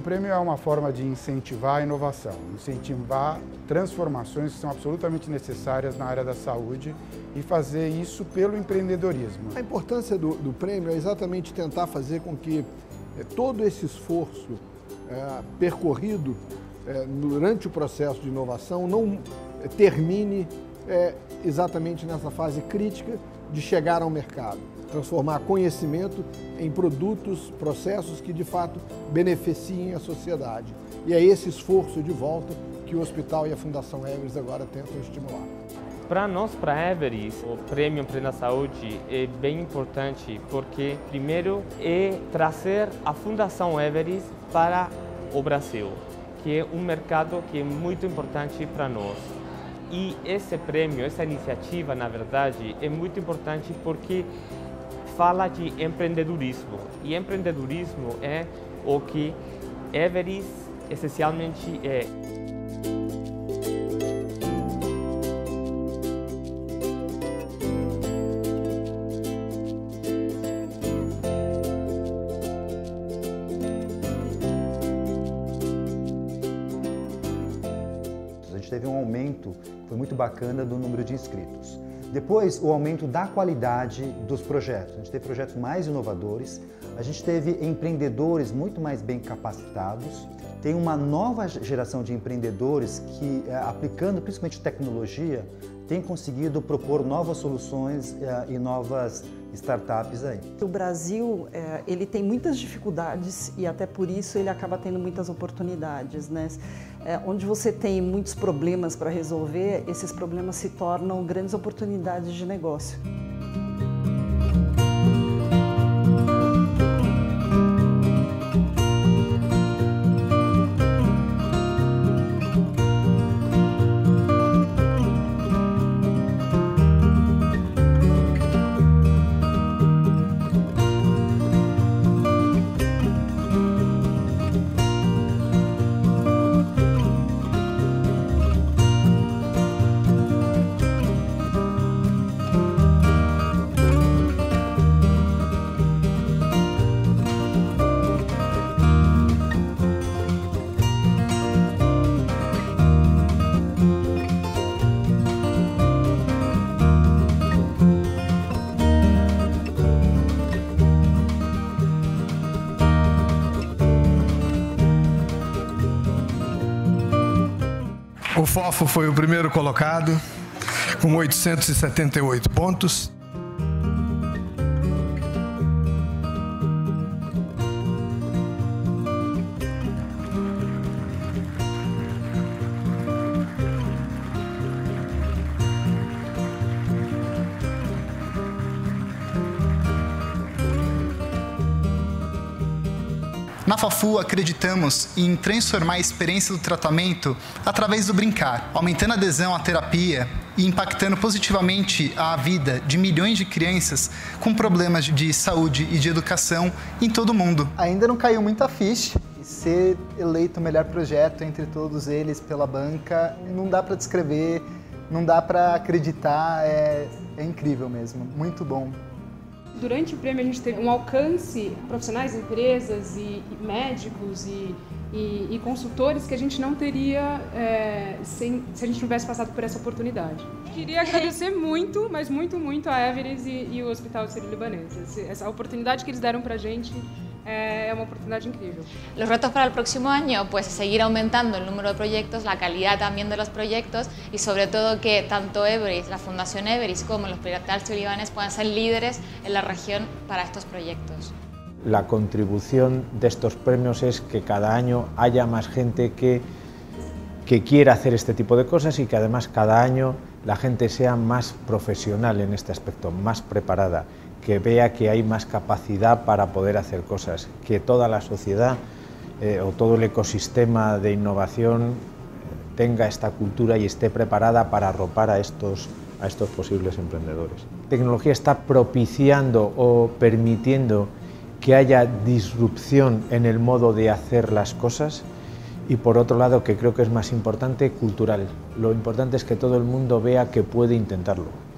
prêmio é uma forma de incentivar a inovação, incentivar transformações que são absolutamente necessárias na área da saúde e fazer isso pelo empreendedorismo. A importância do, do prêmio é exatamente tentar fazer com que é, todo esse esforço é, percorrido é, durante o processo de inovação não termine exatamente nessa fase crítica de chegar ao mercado transformar conhecimento em produtos, processos que de fato beneficiem a sociedade. E é esse esforço de volta que o hospital e a Fundação Everest agora tentam estimular. Para nós, para a Everest, o Prêmio Empresa na Saúde é bem importante porque, primeiro, é trazer a Fundação Everest para o Brasil, que é um mercado que é muito importante para nós. E esse prêmio, essa iniciativa, na verdade, é muito importante porque fala de empreendedorismo. E empreendedorismo é o que Everest essencialmente é. A gente teve um aumento, foi muito bacana, do número de inscritos. Depois, o aumento da qualidade dos projetos. A gente teve projetos mais inovadores, a gente teve empreendedores muito mais bem capacitados, tem uma nova geração de empreendedores que, eh, aplicando principalmente tecnologia, tem conseguido propor novas soluções eh, e novas startups aí. O Brasil é, ele tem muitas dificuldades e até por isso ele acaba tendo muitas oportunidades, né? É, onde você tem muitos problemas para resolver, esses problemas se tornam grandes oportunidades de negócio. O Fofo foi o primeiro colocado, com 878 pontos. Na FAFU, acreditamos em transformar a experiência do tratamento através do brincar, aumentando a adesão à terapia e impactando positivamente a vida de milhões de crianças com problemas de saúde e de educação em todo o mundo. Ainda não caiu muita ficha e ser eleito o melhor projeto entre todos eles pela banca não dá para descrever, não dá para acreditar, é, é incrível mesmo, muito bom. Durante o prêmio a gente teve um alcance profissionais, empresas e, e médicos e, e, e, consultores que a gente não teria é, sem, se a gente tivesse passado por essa oportunidade. Queria agradecer muito, mas muito, muito a Everest e, o Hospital Sírio-Libanês. Essa oportunidade que eles deram para a gente es una oportunidad increíble. Los retos para el próximo año, pues seguir aumentando el número de proyectos, la calidad también de los proyectos y sobre todo que tanto Everest, la Fundación Everest como los hospitales libanes puedan ser líderes en la región para estos proyectos. La contribución de estos premios es que cada año haya más gente que, que quiera hacer este tipo de cosas y que además cada año la gente sea más profesional en este aspecto, más preparada que vea que hay más capacidad para poder hacer cosas, que toda la sociedad eh, o todo el ecosistema de innovación eh, tenga esta cultura y esté preparada para arropar a estos, a estos posibles emprendedores. La tecnología está propiciando o permitiendo que haya disrupción en el modo de hacer las cosas y por otro lado, que creo que es más importante, cultural. Lo importante es que todo el mundo vea que puede intentarlo.